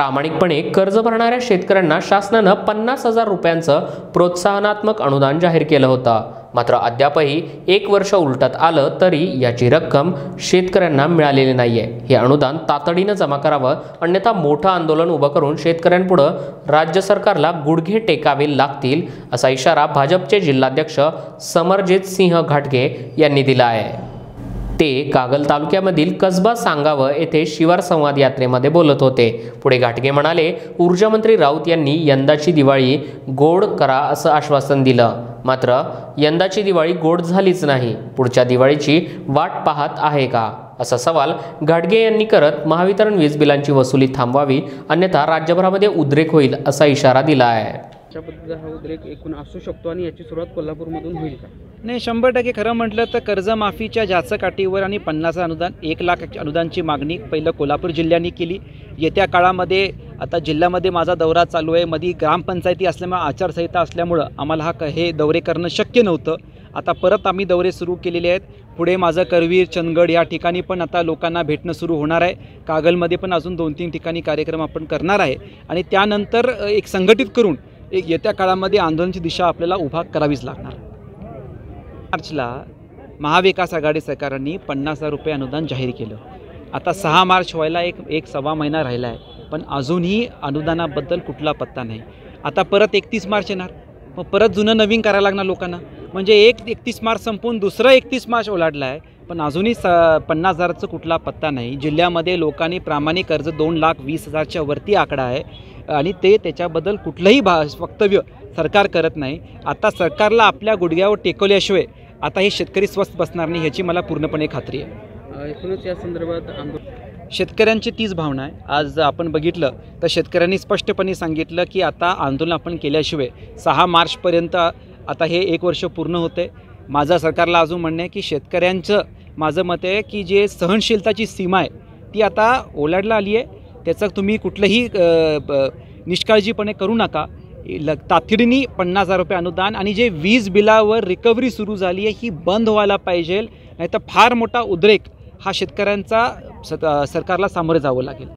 प्रामाणिकपणे कर्ज भरणाऱ्या शेतकऱ्यांना शासनानं पन्नास हजार रुपयांचं प्रोत्साहनात्मक अनुदान जाहीर केलं होतं. मात्र अद्यापही एक वर्ष उलटत आलं तरी याची रक्कम शेतकऱ्यांना मिळालेली नाहीये. हे अनुदान तातडीनं जमा करावं अन्यथा मोठं आंदोलन उभं करून शेतकऱ्यांपुढं राज्य सरकारला गुडघे टेकावे लागतील असा इशारा भाजपचे जिल्हाध्यक्ष समरजित सिंह घाटगे यांनी दिला आहे. ते कागल तालुक्यामधील कसबा सांगावं येथे शिवार संवाद यात्रेमध्ये बोलत होते. पुढे घाटगे म्हणाले ऊर्जामंत्री राऊत यांनी यंदाची दिवाळी गोड करा असं आश्वासन दिलं. मात्र यंदाची दिवाळी गोड झालीच नाही. पुढच्या दिवाळीची वाट पाहत आहे का? असा सवाल घाटगे यांनी करत महावितरण वीज बिलांची वसुली थांबवावी अन्यथा राज्यभरामध्ये उद्रेक होईल असा इशारा दिला आहे अशा पद्धतीचा हा उद्रेक एकूण असू शकतो आणि याची सुरुवात कोल्हापूरमधून होईल का? नाही शंभर टक्के खरं म्हटलं तर कर्जमाफीच्या जास्त काठीवर आणि पन्नास अनुदान एक लाख अनुदानची मागणी पहिलं कोल्हापूर जिल्ह्याने केली. येत्या काळामध्ये आता जिल्ह्यामध्ये माझा दौरा चालू आहे. मधी ग्रामपंचायती असल्यामुळे आचारसंहिता असल्यामुळं आम्हाला हा क हे दौरे करणं शक्य नव्हतं. आता परत आम्ही दौरे सुरू केलेले आहेत. पुढे माझं करवीर चंदगड या ठिकाणी पण आता लोकांना भेटणं सुरू होणार आहे. कागलमध्ये पण अजून दोन तीन ठिकाणी कार्यक्रम आपण करणार आहे. आणि त्यानंतर एक संघटित करून एक येत्या काळामध्ये आंदोलनाची दिशा आपल्याला उभा करावीच लागणार. मार्चला महाविकास आघाडी सरकारांनी पन्नास हजार रुपये अनुदान जाहीर केलं. आता सहा मार्च व्हायला एक एक सव्वा महिना राहिला आहे पण अजूनही अनुदानाबद्दल कुठला पत्ता नाही. आता परत एकतीस मार्च येणार. मग परत जुनं नवीन करायला लागणार लोकांना. म्हणजे एक एकतीस मार्च संपून दुसरं एकतीस मार्च ओलाडला आहे पण अजूनही स पन्नास हजाराचं कुठला पत्ता नाही. जिल्ह्यामध्ये लोकांनी प्रामाणिक कर्ज दोन लाख वीस हजारच्या वरती आकडा आहे आणि ते त्याच्याबद्दल कुठलंही भा वक्तव्य सरकार करत नाही. आता सरकारला आपल्या गुडघ्यावर टेकवल्याशिवाय आता हे शेतकरी स्वस्त बसणार नाही ह्याची मला पूर्णपणे खात्री आहे. एकूणच या संदर्भात शेतकऱ्यांची तीच भावना आहे. आज आपण बघितलं तर शेतकऱ्यांनी स्पष्टपणे सांगितलं की आता आंदोलन आपण केल्याशिवाय सहा मार्चपर्यंत आता हे एक वर्ष पूर्ण होते माझं सरकारला अजून म्हणणं आहे की शेतकऱ्यांचं माझं मत आहे की जे सहनशीलताची सीमा आहे ती आता ओलाडला आली आहे. त्याचं तुम्ही कुठलंही निष्काळजीपणे करू नका. तातडीने पन्नास हजार रुपये अनुदान आणि जे वीज बिलावर रिकव्हरी सुरू झाली आहे ही बंद व्हायला पाहिजे. नाहीतर फार मोठा उद्रेक हा शेतकऱ्यांचा सरकारला सामोरे जावं लागेल.